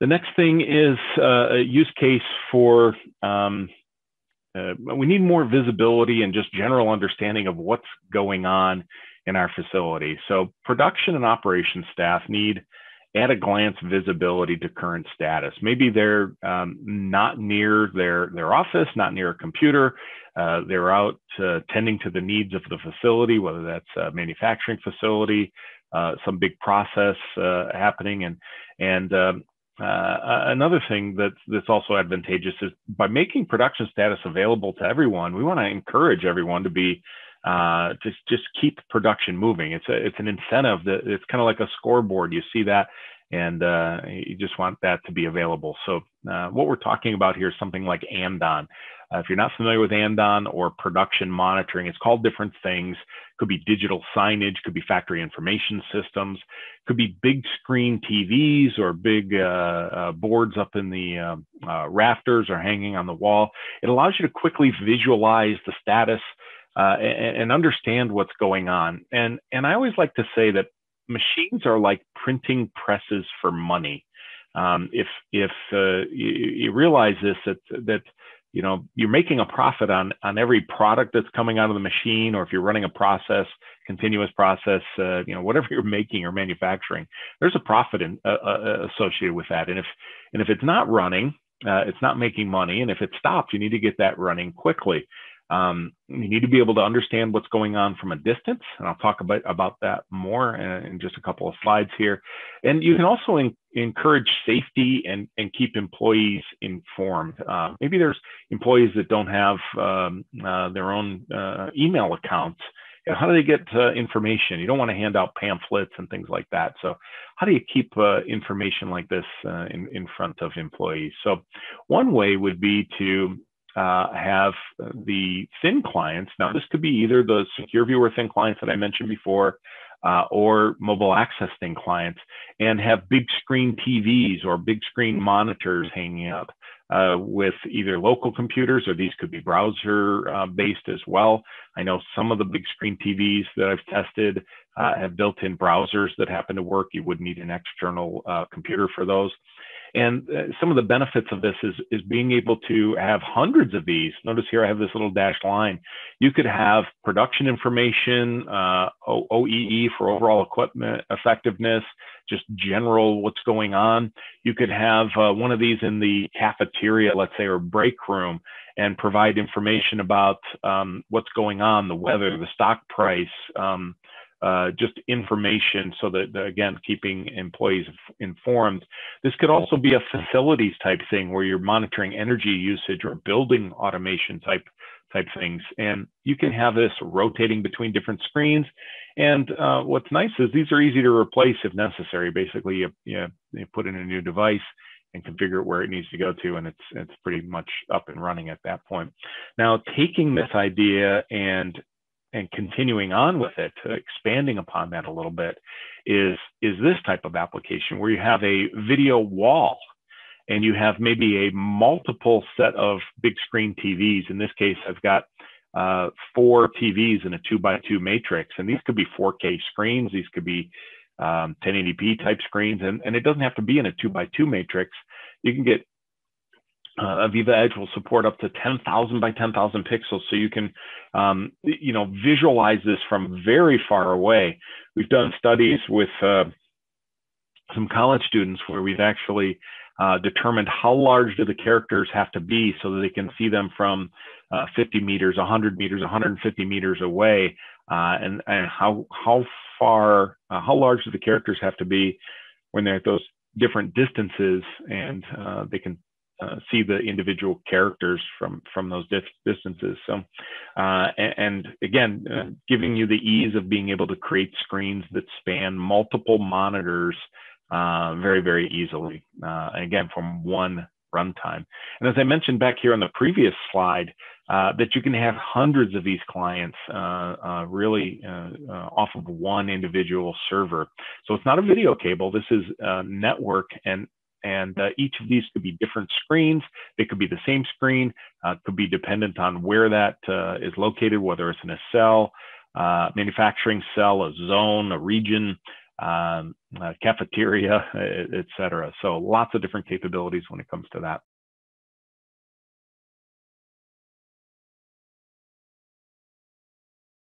The next thing is uh, a use case for um, uh, we need more visibility and just general understanding of what's going on in our facility. So production and operations staff need at a glance visibility to current status. Maybe they're um, not near their, their office, not near a computer. Uh, they're out uh, tending to the needs of the facility, whether that's a manufacturing facility, uh, some big process uh, happening. And, and um, uh, another thing that's, that's also advantageous is by making production status available to everyone, we want to encourage everyone to be uh, just just keep production moving. It's a it's an incentive that it's kind of like a scoreboard. You see that, and uh, you just want that to be available. So uh, what we're talking about here is something like Andon. Uh, if you're not familiar with Andon or production monitoring, it's called different things. Could be digital signage, could be factory information systems, could be big screen TVs or big uh, uh, boards up in the um, rafters or hanging on the wall. It allows you to quickly visualize the status uh, and, and, understand what's going on. And and I always like to say that machines are like printing presses for money. Um, if if uh, you, you, realize this that that you know you're making a profit on on every product that's coming out of the machine, or if you're running a process, continuous process, uh, you know whatever you're making or manufacturing, there's a profit in, uh, uh, associated with that. And if and if it's not running, uh, it's not making money, and if it stops, you need to get that running quickly. Um, you need to be able to understand what's going on from a distance, and I'll talk about, about that more in, in just a couple of slides here. And you can also in, encourage safety and, and keep employees informed. Uh, maybe there's employees that don't have um, uh, their own uh, email accounts. how do they get uh, information? You don't want to hand out pamphlets and things like that. So how do you keep uh, information like this uh, in, in front of employees? So one way would be to uh, have the thin clients. Now, this could be either the secure viewer thin clients that I mentioned before, uh, or mobile access thin clients, and have big screen TVs or big screen monitors hanging up uh, with either local computers or these could be browser uh, based as well. I know some of the big screen TVs that I've tested uh, have built-in browsers that happen to work. You would need an external uh, computer for those. And uh, some of the benefits of this is, is being able to have hundreds of these. Notice here I have this little dashed line. You could have production information, uh, OEE for overall equipment effectiveness, just general what's going on. You could have uh, one of these in the cafeteria, let's say, or break room, and provide information about um, what's going on, the weather, the stock price, um, uh, just information so that, again, keeping employees informed. This could also be a facilities type thing where you're monitoring energy usage or building automation type type things. And you can have this rotating between different screens. And uh, what's nice is these are easy to replace if necessary. Basically, you, you, you put in a new device and configure it where it needs to go to, and it's it's pretty much up and running at that point. Now, taking this idea and and continuing on with it, expanding upon that a little bit, is is this type of application where you have a video wall and you have maybe a multiple set of big screen TVs. In this case, I've got uh, four TVs in a two by two matrix, and these could be 4K screens. These could be um, 1080p type screens, and, and it doesn't have to be in a two by two matrix. You can get uh, AVEVA Edge will support up to 10,000 by 10,000 pixels, so you can, um, you know, visualize this from very far away. We've done studies with uh, some college students where we've actually uh, determined how large do the characters have to be so that they can see them from uh, 50 meters, 100 meters, 150 meters away, uh, and and how how far, uh, how large do the characters have to be when they're at those different distances, and they can uh, see the individual characters from from those distances. So, uh, and, and, again, uh, giving you the ease of being able to create screens that span multiple monitors uh, very very easily. Uh, and again, from one runtime. And as I mentioned back here on the previous slide, uh, that you can have hundreds of these clients really off of one individual server. So it's not a video cable. This is network and and uh, each of these could be different screens. They could be the same screen, uh, could be dependent on where that uh, is located, whether it's in a cell, uh, manufacturing cell, a zone, a region. um, cafeteria, et cetera. So lots of different capabilities when it comes to that.